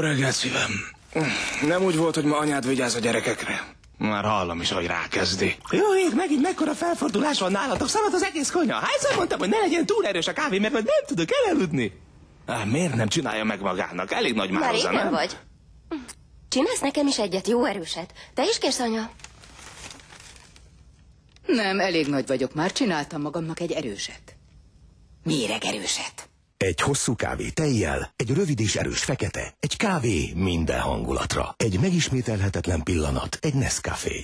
Jó reggelt, szívem. Nem úgy volt, hogy ma anyád vigyáz a gyerekekre. Már hallom is, hogy rákezdi. Jó ég, megint mekkora felfordulás van nálatok, szabad az egész konyha. Hányszor mondtam, hogy ne legyen túl erős a kávé, mert nem tudok elaludni. Á, miért nem csinálja meg magának? Elég nagy Már éppen nem? vagy. Csinálsz nekem is egyet, jó erőset. Te is kérsz, anya? Nem, elég nagy vagyok. Már csináltam magamnak egy erőset. Méreg erőset. Egy hosszú kávé tejjel, egy rövid és erős fekete, egy kávé minden hangulatra. Egy megismételhetetlen pillanat, egy Nescafé.